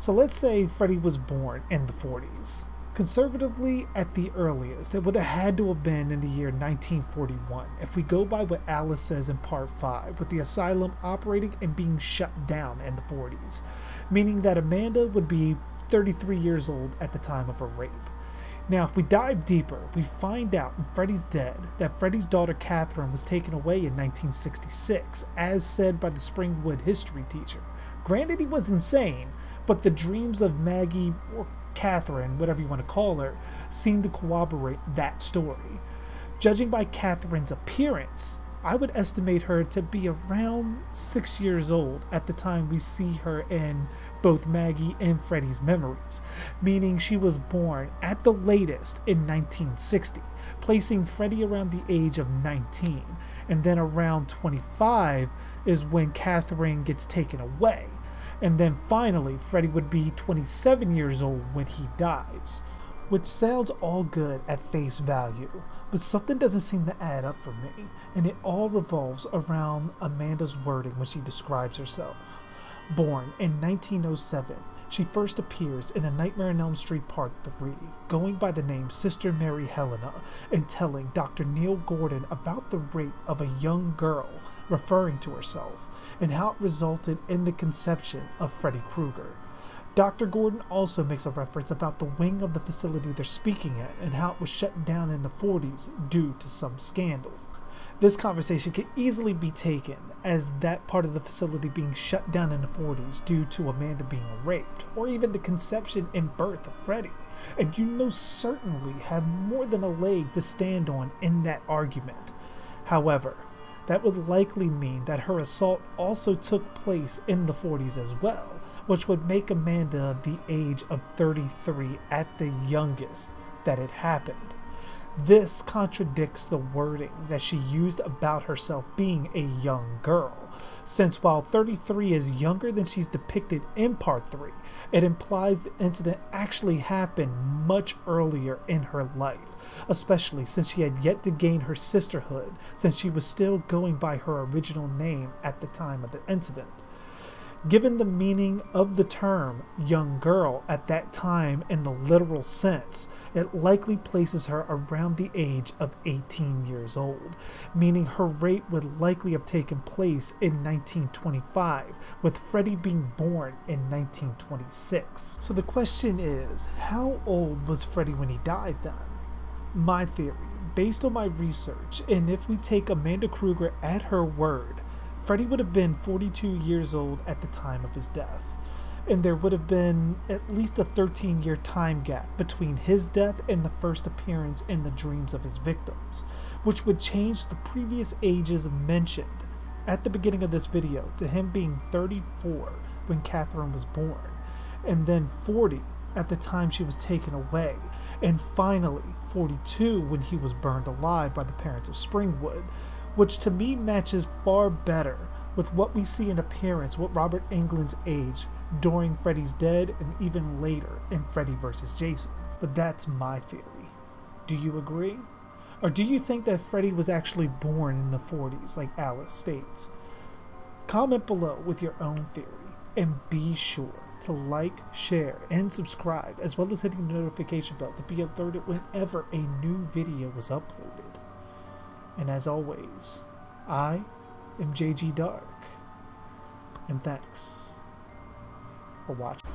So let's say Freddy was born in the 40s. Conservatively, at the earliest, it would have had to have been in the year 1941, if we go by what Alice says in Part 5, with the asylum operating and being shut down in the 40s, meaning that Amanda would be 33 years old at the time of her rape. Now, if we dive deeper, we find out in Freddy's Dead that Freddy's daughter Catherine was taken away in 1966, as said by the Springwood history teacher. Granted, he was insane, but the dreams of Maggie or Catherine, whatever you want to call her, seem to corroborate that story. Judging by Catherine's appearance, I would estimate her to be around six years old at the time we see her in both Maggie and Freddy's memories, meaning she was born at the latest in 1960, placing Freddy around the age of 19, and then around 25 is when Catherine gets taken away. And then finally, Freddy would be 27 years old when he dies. Which sounds all good at face value, but something doesn't seem to add up for me, and it all revolves around Amanda's wording when she describes herself. Born in 1907, she first appears in A Nightmare on Elm Street Part 3, going by the name Sister Mary Helena, and telling Dr. Neil Gordon about the rape of a young girl, referring to herself and how it resulted in the conception of Freddy Krueger. Dr. Gordon also makes a reference about the wing of the facility they're speaking at and how it was shut down in the 40s due to some scandal. This conversation could easily be taken as that part of the facility being shut down in the 40s due to Amanda being raped, or even the conception and birth of Freddy. And you most certainly have more than a leg to stand on in that argument. However, that would likely mean that her assault also took place in the 40s as well, which would make Amanda the age of 33 at the youngest that it happened. This contradicts the wording that she used about herself being a young girl, since while 33 is younger than she's depicted in Part 3, it implies the incident actually happened much earlier in her life, especially since she had yet to gain her sisterhood, since she was still going by her original name at the time of the incident. Given the meaning of the term young girl at that time in the literal sense, it likely places her around the age of 18 years old, meaning her rape would likely have taken place in 1925, with Freddy being born in 1926. So the question is, how old was Freddy when he died then? My theory, based on my research, and if we take Amanda Krueger at her word, Freddy would have been 42 years old at the time of his death, and there would have been at least a 13 year time gap between his death and the first appearance in the dreams of his victims, which would change the previous ages mentioned at the beginning of this video to him being 34 when Catherine was born, and then 40 at the time she was taken away, and finally 42 when he was burned alive by the parents of Springwood, which to me matches far better with what we see in appearance with Robert Englund's age during Freddy's Dead and even later in Freddy vs. Jason. But that's my theory. Do you agree? Or do you think that Freddy was actually born in the 40s, like Alice states? Comment below with your own theory, and be sure to like, share, and subscribe, as well as hitting the notification bell to be alerted whenever a new video is uploaded. And as always, I am JG Darhk. And thanks for watching.